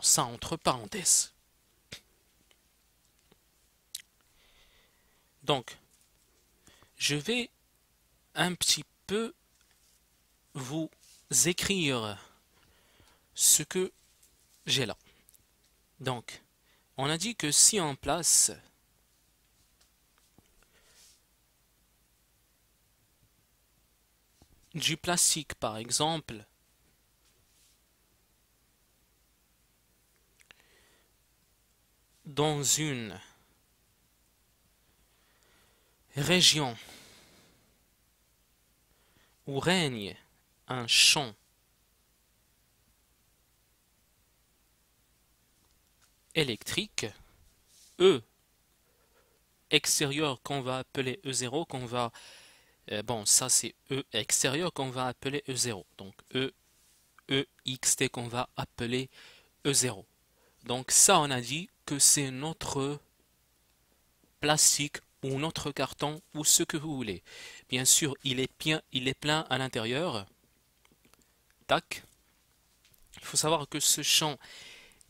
ça entre parenthèses. Donc, je vais un petit peu vous écrire ce que j'ai là. Donc, on a dit que si on place du plastique par exemple, dans une région où règne un champ électrique, E extérieur qu'on va appeler E0, qu'on va euh, bon, ça c'est E extérieur qu'on va appeler E0. Donc E, EXT qu'on va appeler E0. Donc ça, on a dit que c'est notre plastique ou notre carton ou ce que vous voulez. Bien sûr, il est, bien, il est plein à l'intérieur. Tac. Il faut savoir que ce champ,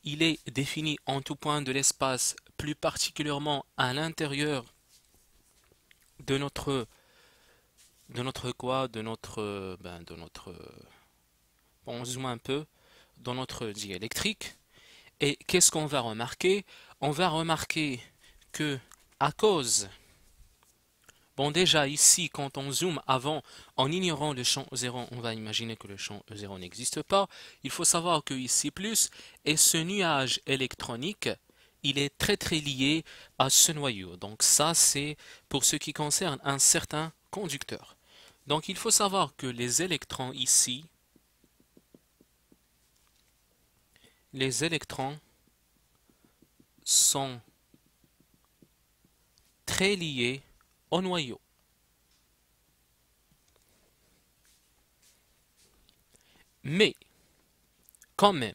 il est défini en tout point de l'espace, plus particulièrement à l'intérieur de notre de notre quoi De notre ben, de notre bon, on zoome un peu dans notre diélectrique. Et qu'est-ce qu'on va remarquer? On va remarquer que à cause Bon, déjà ici, quand on zoome avant, en ignorant le champ 0, on va imaginer que le champ 0 n'existe pas. Il faut savoir que ici plus, et ce nuage électronique, il est très très lié à ce noyau. Donc ça, c'est pour ce qui concerne un certain conducteur. Donc il faut savoir que les électrons ici, les électrons sont très liés au noyau. Mais, quand même,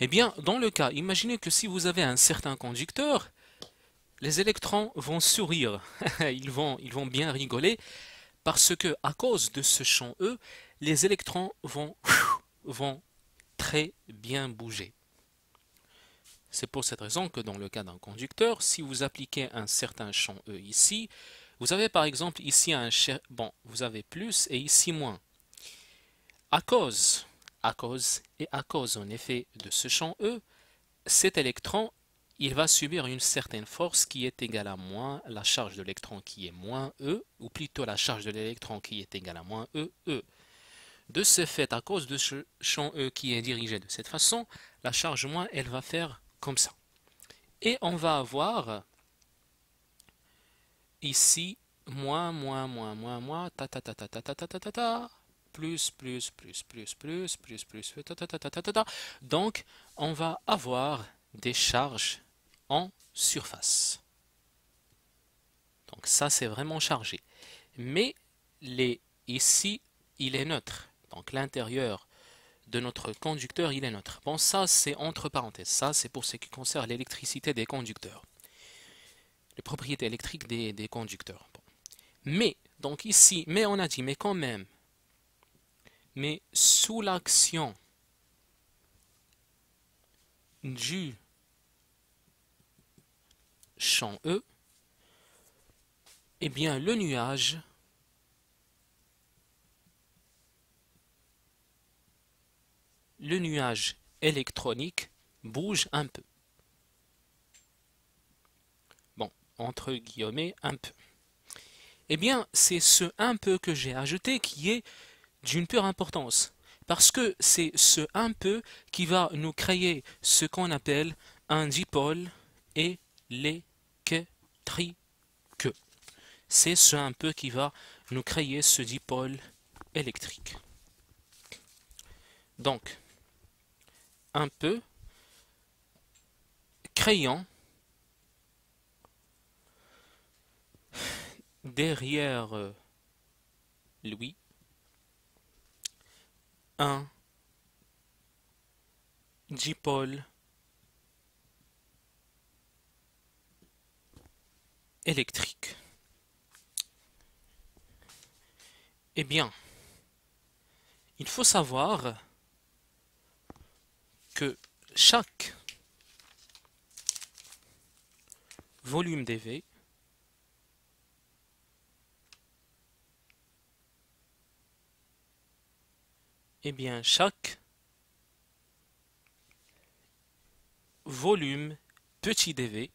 eh bien, dans le cas, imaginez que si vous avez un certain conducteur, les électrons vont sourire, ils, vont, bien rigoler, parce que à cause de ce champ E, les électrons vont, vont très bien bouger. C'est pour cette raison que dans le cas d'un conducteur, si vous appliquez un certain champ E ici, vous avez par exemple ici un bon, vous avez plus et ici moins. À cause, à cause et à cause en effet de ce champ E, cet électron, il va subir une certaine force qui est égale à moins la charge de l'électron qui est moins E, ou plutôt la charge de l'électron qui est égale à moins E, E. De ce fait, à cause de ce champ E qui est dirigé de cette façon, la charge moins, elle va faire comme ça. Et on va avoir ici moins, moins, moins, moins, moins, ta ta ta ta ta ta ta ta ta ta plus, plus, plus, plus, plus, plus, plus, ta ta ta ta ta ta ta. Donc, on va avoir des charges en surface. Donc ça, c'est vraiment chargé. Mais les, ici, il est neutre. Donc l'intérieur de notre conducteur, il est neutre. Bon, ça, c'est entre parenthèses. Ça, c'est pour ce qui concerne l'électricité des conducteurs. Les propriétés électriques des, conducteurs. Mais, donc ici, mais on a dit, mais quand même, mais sous l'action du champ E, eh bien, le nuage le nuage électronique bouge un peu. Bon, entre guillemets, un peu. Eh bien, c'est ce un peu que j'ai ajouté qui est d'une pure importance. Parce que c'est ce un peu qui va nous créer ce qu'on appelle un dipôle électrique. C'est ce un peu qui va nous créer ce dipôle électrique. Donc, un peu, créant derrière euh, lui un dipôle électrique. Eh bien, il faut savoir chaque volume dV eh bien chaque volume petit dv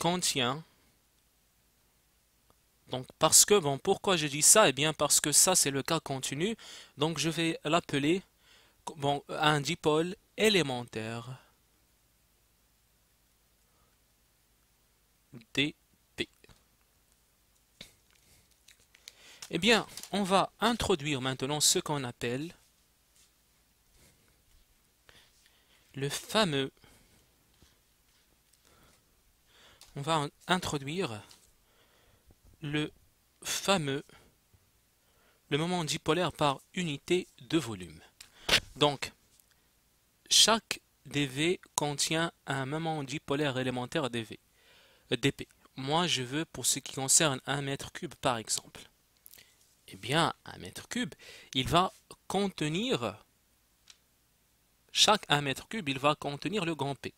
contient donc parce que bon pourquoi je dis ça? Eh bien parce que ça c'est le cas continu. Donc je vais l'appeler un dipôle élémentaire. Dp Eh bien, on va introduire maintenant ce qu'on appelle le fameux. On va introduire le fameux le moment dipolaire par unité de volume. Donc, chaque dV contient un moment dipolaire élémentaire dV, dP. Moi, je veux pour ce qui concerne un mètre cube par exemple. Eh bien, un mètre cube, il va contenir, chaque 1 mètre cube, il va contenir le grand P.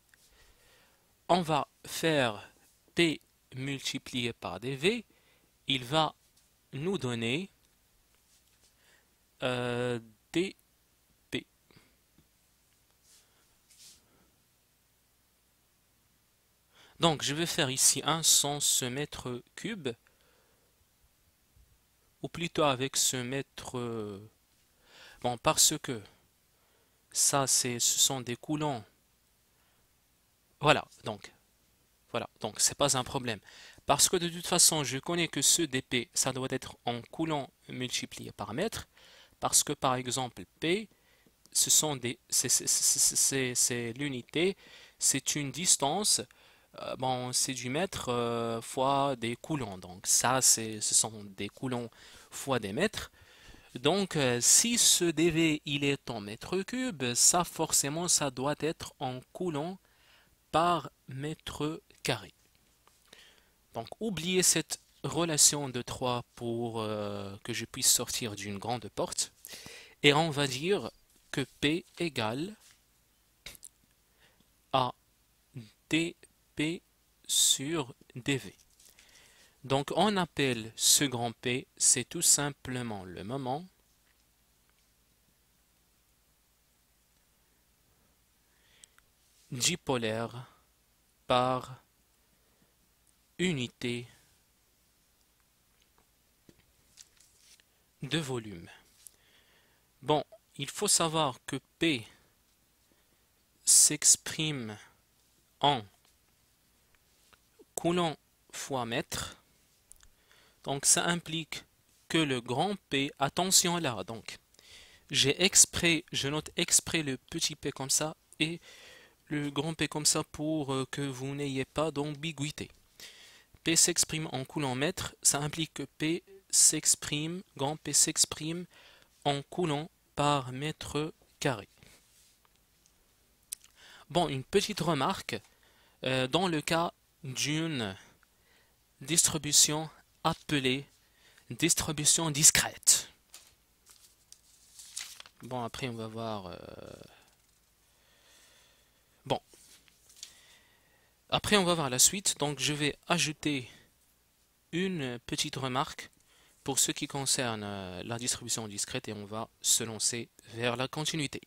On va faire P multiplié par dV, il va nous donner euh, dP. Donc, je vais faire ici 1 sans ce mètre cube ou plutôt avec ce mètre... Bon, parce que ça, ce sont des coulants. Voilà, donc, voilà, donc c'est pas un problème. Parce que de toute façon, je connais que ce dp, ça doit être en coulants multiplié par mètre. Parce que par exemple, P, c'est l'unité, c'est une distance euh, bon, c'est du mètre euh, fois des coulons. Donc ça, ce sont des coulons fois des mètres. Donc euh, si ce dV il est en mètre cube, ça forcément ça doit être en coulons par mètre carré. Donc oubliez cette relation de 3 pour que je puisse sortir d'une grande porte. Et on va dire que P égale à D P sur dV. Donc on appelle ce grand P, c'est tout simplement le moment dipolaire par unité de volume. Bon, il faut savoir que P s'exprime en coulomb fois mètre. Donc ça implique que le grand P, attention là, donc j'ai exprès, je note exprès le petit p comme ça et le grand P comme ça pour euh, que vous n'ayez pas d'ambiguïté. P s'exprime en coulomb mètre, ça implique que P s'exprime, P s'exprime en coulomb par mètre carré. Bon, une petite remarque, euh, dans le cas d'une distribution appelée distribution discrète. Bon, après on va voir... Euh, bon. Après on va voir la suite. Donc je vais ajouter une petite remarque pour ce qui concerne euh, la distribution discrète et on va se lancer vers la continuité.